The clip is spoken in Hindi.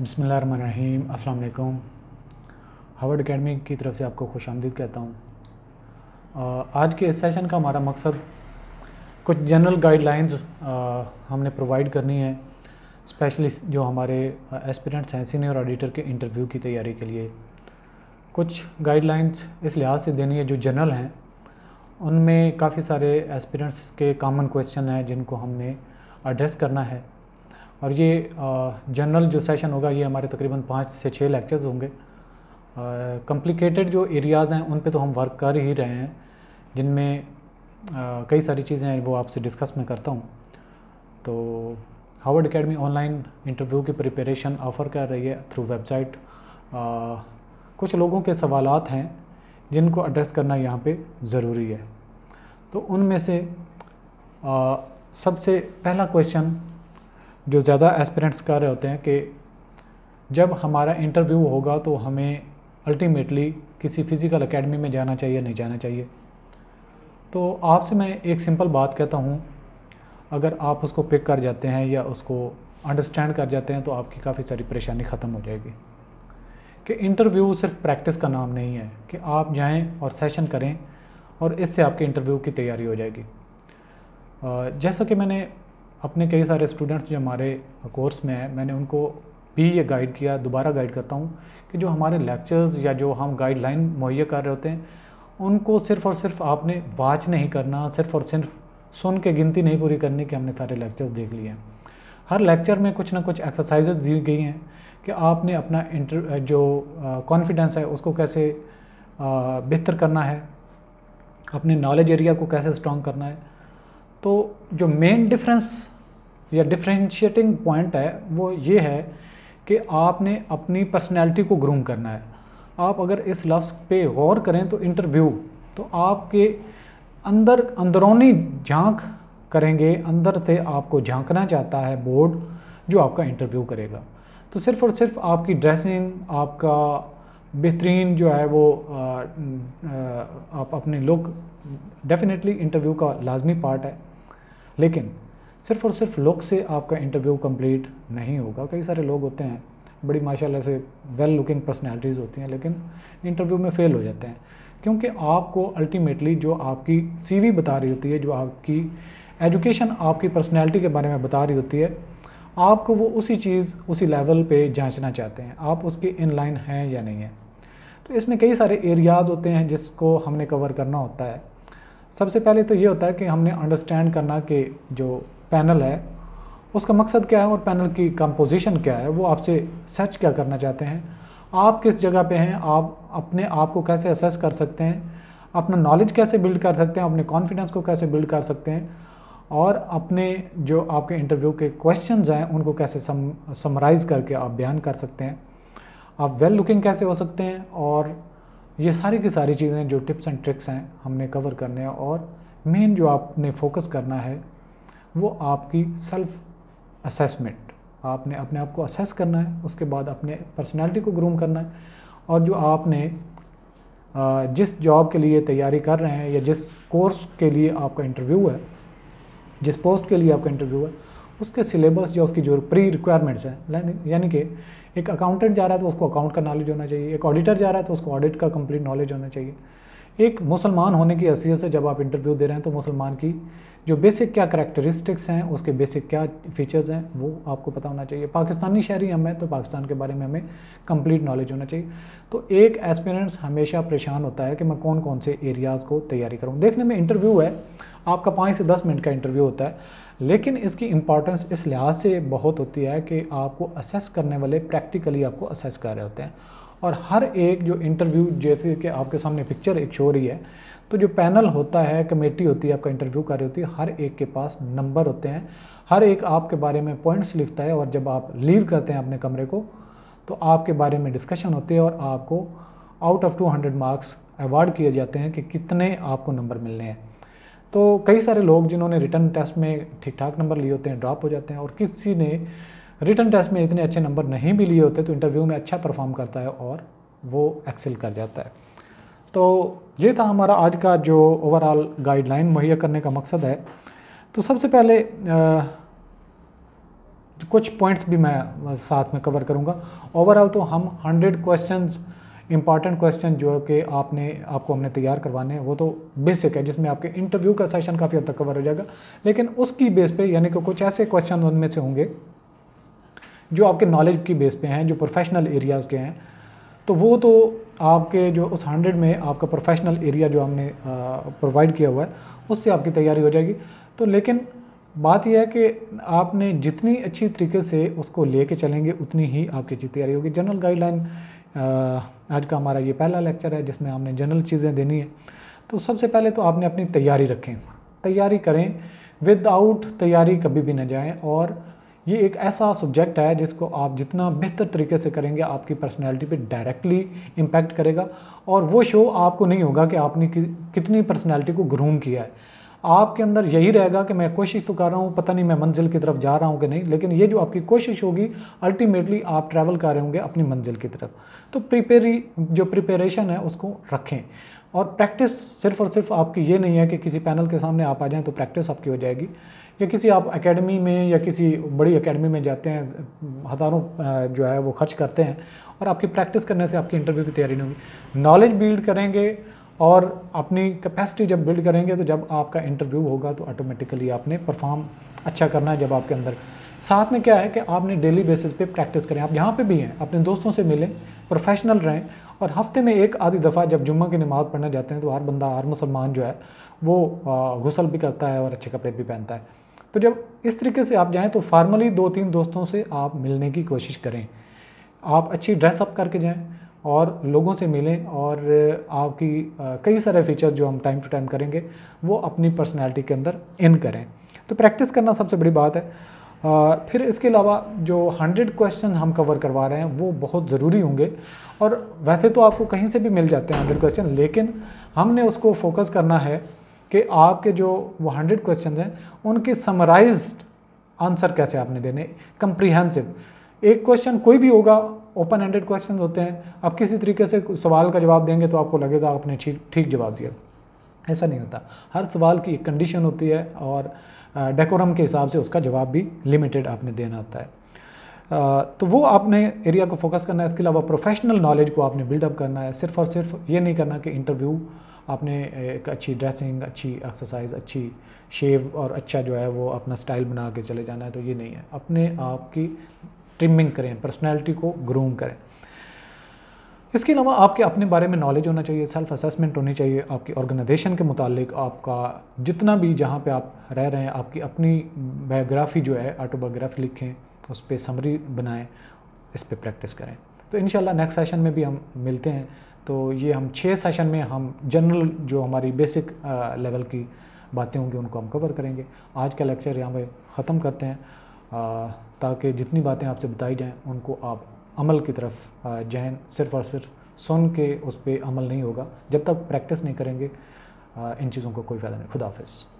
बिसमीम वालेकुम हार्वर्ड एकेडमी की तरफ़ से आपको खुश आमदीद कहता हूँ। आज के इस सेशन का हमारा मकसद कुछ जनरल गाइडलाइंस हमने प्रोवाइड करनी है, स्पेशली जो हमारे एस्पिरेंट्स हैं, सीनियर ऑडिटर के इंटरव्यू की तैयारी के लिए। कुछ गाइडलाइंस इस लिहाज से देनी है, जो जनरल हैं, उनमें काफ़ी सारे एस्पिरेंट्स के कॉमन क्वेश्चन हैं, जिनको हमने एड्रेस करना है। और ये जनरल जो सेशन होगा ये हमारे तकरीबन पाँच से छः लेक्चर्स होंगे। कॉम्प्लिकेटेड जो एरियाज़ हैं उन पे तो हम वर्क कर ही रहे हैं जिनमें कई सारी चीज़ें हैं वो आपसे डिस्कस मैं करता हूँ। तो हार्वर्ड एकेडमी ऑनलाइन इंटरव्यू की प्रिपरेशन ऑफ़र कर रही है थ्रू वेबसाइट कुछ लोगों के सवालात हैं जिनको एड्रेस करना यहाँ पे ज़रूरी है। तो उनमें से अ, सबसे पहला क्वेश्चन जो ज़्यादा एस्पिरेंट्स कर रहे होते हैं कि जब हमारा इंटरव्यू होगा तो हमें अल्टीमेटली किसी फ़िज़िकल एकेडमी में जाना चाहिए, नहीं जाना चाहिए। तो आपसे मैं एक सिंपल बात कहता हूँ। अगर आप उसको पिक कर जाते हैं या उसको अंडरस्टैंड कर जाते हैं तो आपकी काफ़ी सारी परेशानी ख़त्म हो जाएगी। कि इंटरव्यू सिर्फ़ प्रैक्टिस का नाम नहीं है, कि आप जाएँ और सेशन करें और इससे आपके इंटरव्यू की तैयारी हो जाएगी। जैसा कि मैंने अपने कई सारे स्टूडेंट्स जो हमारे कोर्स में हैं, मैंने उनको भी ये गाइड किया, दोबारा गाइड करता हूँ कि जो हमारे लेक्चर्स या जो हम गाइडलाइन मुहैया कर रहे होते हैं, उनको सिर्फ़ और सिर्फ़ आपने वाच नहीं करना, सिर्फ़ और सिर्फ़ सुन के गिनती नहीं पूरी करनी कि हमने सारे लेक्चर्स देख लिए हैं। हर लेक्चर में कुछ ना कुछ एक्सरसाइजेज दी गई हैं कि आपने अपना इंटर जो कॉन्फिडेंस है, उसको कैसे बेहतर करना है, अपने नॉलेज एरिया को कैसे स्ट्रॉन्ग करना है। तो जो मेन डिफरेंस या डिफ्रेंशिएटिंग पॉइंट है वो ये है कि आपने अपनी पर्सनैलिटी को ग्रूम करना है। आप अगर इस लफ्ज़ पे गौर करें तो इंटरव्यू तो आपके अंदर अंदरूनी झाँक करेंगे अंदर से आपको झांकना चाहता है बोर्ड जो आपका इंटरव्यू करेगा। तो सिर्फ़ और सिर्फ़ आपकी ड्रेसिंग आपका बेहतरीन जो है वो आ, आ, आप अपने लुक डेफिनेटली इंटरव्यू का लाजमी पार्ट है। लेकिन सिर्फ़ और सिर्फ़ लुक से आपका इंटरव्यू कंप्लीट नहीं होगा। कई सारे लोग होते हैं, बड़ी माशाल्लाह से वेल लुकिंग पर्सनैलिटीज़ होती हैं, लेकिन इंटरव्यू में फ़ेल हो जाते हैं। क्योंकि आपको अल्टीमेटली जो आपकी सीवी बता रही होती है, जो आपकी एजुकेशन आपकी पर्सनैलिटी के बारे में बता रही होती है, आपको वो उसी चीज़, उसी लेवल पे जांचना चाहते हैं, आप उसके इन लाइन हैं या नहीं हैं। तो इसमें कई सारे एरियाज़ होते हैं जिसको हमने कवर करना होता है। सबसे पहले तो ये होता है कि हमने अंडरस्टैंड करना कि जो पैनल है, उसका मकसद क्या है और पैनल की कंपोजिशन क्या है, वो आपसे सर्च क्या करना चाहते हैं। आप किस जगह पे हैं, आप अपने आप को कैसे असेस कर सकते हैं, अपना नॉलेज कैसे बिल्ड कर सकते हैं, अपने कॉन्फिडेंस को कैसे बिल्ड कर सकते हैं, और अपने जो आपके इंटरव्यू के क्वेश्चंस हैं, उनको कैसे सम समराइज़ करके आप बयान कर सकते हैं। आप वेल लुकिंग कैसे हो सकते हैं, और ये सारी की सारी चीज़ें जो टिप्स एंड ट्रिक्स हैं हमने कवर करने हैं और मेन जो आपने फोकस करना है वो आपकी सेल्फ असेसमेंट। आपने अपने आप को असेस करना है, उसके बाद अपने पर्सनैलिटी को ग्रूम करना है और जो आपने जिस जॉब के लिए तैयारी कर रहे हैं या जिस कोर्स के लिए आपका इंटरव्यू है, जिस पोस्ट के लिए आपका इंटरव्यू है उसके सिलेबस या उसकी जो प्री रिक्वायरमेंट्स हैं यानी- कि एक अकाउंटेंट जा रहा है तो उसको अकाउंट का नॉलेज होना चाहिए, एक ऑडिटर जा रहा है तो उसको ऑडिट का कंप्लीट नॉलेज होना चाहिए। एक मुसलमान होने की हैसियत से जब आप इंटरव्यू दे रहे हैं तो मुसलमान की जो बेसिक क्या करेक्टरिस्टिक्स हैं, उसके बेसिक क्या फीचर्स हैं, वो आपको पता होना चाहिए। पाकिस्तानी शहरी हम हैं तो पाकिस्तान के बारे में हमें कंप्लीट नॉलेज होना चाहिए। तो एक एस्पिरेंट्स हमेशा परेशान होता है कि मैं कौन कौन से एरियाज़ को तैयारी करूँ। देखने में इंटरव्यू है, आपका पाँच से दस मिनट का इंटरव्यू होता है। लेकिन इसकी इम्पॉर्टेंस इस लिहाज से बहुत होती है कि आपको असेस करने वाले प्रैक्टिकली आपको असेस कर रहे होते हैं। और हर एक जो इंटरव्यू जैसे कि आपके सामने पिक्चर एक शो रही है तो जो पैनल होता है कमेटी होती है, आपका इंटरव्यू कर रही होती है, हर एक के पास नंबर होते हैं। हर एक आपके बारे में पॉइंट्स लिखता है और जब आप लीव करते हैं अपने कमरे को तो आपके बारे में डिस्कशन होती है और आपको आउट ऑफ़ 200 मार्क्स अवार्ड किए जाते हैं कि कितने आपको नंबर मिलने हैं। तो कई सारे लोग जिन्होंने रिटर्न टेस्ट में ठीक ठाक नंबर लिए होते हैं ड्रॉप हो जाते हैं और किसी ने रिटर्न टेस्ट में इतने अच्छे नंबर नहीं भी लिए होते तो इंटरव्यू में अच्छा परफॉर्म करता है और वो एक्सेल कर जाता है। तो ये था हमारा आज का जो ओवरऑल गाइडलाइन मुहैया करने का मकसद है। तो सबसे पहले अ, कुछ पॉइंट्स भी मैं साथ में कवर करूँगा। ओवरऑल तो हम हंड्रेड क्वेश्चंस इंपॉर्टेंट क्वेश्चन जो कि आपने, आपको हमने तैयार करवाने हैं, वो तो बेसिक है, जिसमें आपके इंटरव्यू का सेशन काफ़ी हद तक कवर हो जाएगा। लेकिन उसकी बेस पे, यानी कि कुछ ऐसे क्वेश्चन उनमें से होंगे, जो आपके नॉलेज की बेस पे हैं, जो प्रोफेशनल एरियाज़ के हैं तो वो तो आपके जो उस हंड्रेड में आपका प्रोफेशनल एरिया जो हमने प्रोवाइड किया हुआ है, उससे आपकी तैयारी हो जाएगी। तो लेकिन बात यह है कि आपने जितनी अच्छी तरीके से उसको लेके चलेंगे, उतनी ही आपकी अच्छी तैयारी होगी। जनरल गाइडलाइन आज का हमारा ये पहला लेक्चर है जिसमें हमने जनरल चीज़ें देनी है। तो सबसे पहले तो आपने अपनी तैयारी रखें। तैयारी करें विदाउट तैयारी कभी भी ना जाएँ और ये एक ऐसा सब्जेक्ट है जिसको आप जितना बेहतर तरीके से करेंगे आपकी पर्सनैलिटी पे डायरेक्टली इम्पैक्ट करेगा और वो शो आपको नहीं होगा कि आपने कि, कितनी पर्सनैलिटी को ग्रूम किया है। आपके अंदर यही रहेगा कि मैं कोशिश तो कर रहा हूँ, पता नहीं मैं मंजिल की तरफ़ जा रहा हूँ कि नहीं, लेकिन ये जो आपकी कोशिश होगी अल्टीमेटली आप ट्रैवल कर रहे होंगे अपनी मंजिल की तरफ़। तो प्रिपेरी जो प्रिपेरेशन है, उसको रखें। और प्रैक्टिस सिर्फ़ और सिर्फ़ आपकी ये नहीं है कि किसी पैनल के सामने आप आ जाएँ तो प्रैक्टिस आपकी हो जाएगी। या किसी आप एकेडमी में या किसी बड़ी एकेडमी में जाते हैं, हज़ारों जो है वो खर्च करते हैं, और आपकी प्रैक्टिस करने से आपकी इंटरव्यू की तैयारी नहीं होगी। नॉलेज बिल्ड करेंगे और अपनी कैपेसिटी जब बिल्ड करेंगे तो जब आपका इंटरव्यू होगा तो ऑटोमेटिकली आपने परफॉर्म अच्छा करना है जब आपके अंदर। साथ में क्या है कि आपने डेली बेसिस पे प्रैक्टिस करें। आप यहाँ पे भी हैं, अपने दोस्तों से मिलें प्रोफेशनल रहें और हफ़्ते में एक आधी दफ़ा जब जुम्मा की नमाज़ पढ़ने जाते हैं तो हर बंदा, हर मुसलमान जो है, वो गुसल भी करता है और अच्छे कपड़े भी पहनता है। तो जब इस तरीके से आप जाएँ तो फार्मली दो तीन दोस्तों से आप मिलने की कोशिश करें। आप अच्छी ड्रेसअप करके जाएँ और लोगों से मिलें और आपकी कई सारे फीचर्स जो हम टाइम टू टाइम करेंगे, वो अपनी पर्सनैलिटी के अंदर इन करें। तो प्रैक्टिस करना सबसे बड़ी बात है। फिर इसके अलावा जो हंड्रेड क्वेश्चन हम कवर करवा रहे हैं, वो बहुत ज़रूरी होंगे। और वैसे तो आपको कहीं से भी मिल जाते हैं हंड्रेड क्वेश्चन लेकिन हमने उसको फोकस करना है कि आपके जो वो हंड्रेड क्वेश्चन हैं, उनके समराइज आंसर कैसे आपने देने। कंप्रीहेंसिव एक क्वेश्चन कोई भी होगा ओपन एंडेड क्वेश्चन होते हैं। आप किसी तरीके से सवाल का जवाब देंगे तो आपको लगेगा आपने ठीक ठीक जवाब दिया। ऐसा नहीं होता। हर सवाल की एक कंडीशन होती है और डेकोरम के हिसाब से उसका जवाब भी लिमिटेड आपने देना होता है। तो वो आपने एरिया को फोकस करना है। इसके अलावा प्रोफेशनल नॉलेज को आपने बिल्डअप करना है। सिर्फ़ और सिर्फ़ ये नहीं करना कि इंटरव्यू आपने एक अच्छी ड्रेसिंग अच्छी एक्सरसाइज अच्छी शेव और अच्छा जो है वो अपना स्टाइल बना के चले जाना है तो ये नहीं है। अपने आप की ट्रिमिंग करें पर्सनैलिटी को ग्रूम करें। इसके अलावा आपके अपने बारे में नॉलेज होना चाहिए सेल्फ असेसमेंट होनी चाहिए, आपकी ऑर्गेनाइजेशन के मुतालिक आपका जितना भी जहाँ पे आप रह रहे हैं, आपकी अपनी बायोग्राफी जो है ऑटोबायोग्राफी लिखें, उस पर समरी बनाएँ, इस पर प्रैक्टिस करें। तो इन नेक्स्ट सेशन में भी हम मिलते हैं। तो ये हम छः सेशन में हम जनरल जो हमारी बेसिक लेवल की बातें होंगी, उनको हम कवर करेंगे। आज का लेक्चर यहाँ पर ख़त्म करते हैं। ताकि जितनी बातें आपसे बताई जाएँ, उनको आप अमल की तरफ़ जाएँ सिर्फ़ और सिर्फ़ सुन के उस पर अमल नहीं होगा। जब तक प्रैक्टिस नहीं करेंगे इन चीज़ों को कोई फ़ायदा नहीं। खुदा हाफिज़।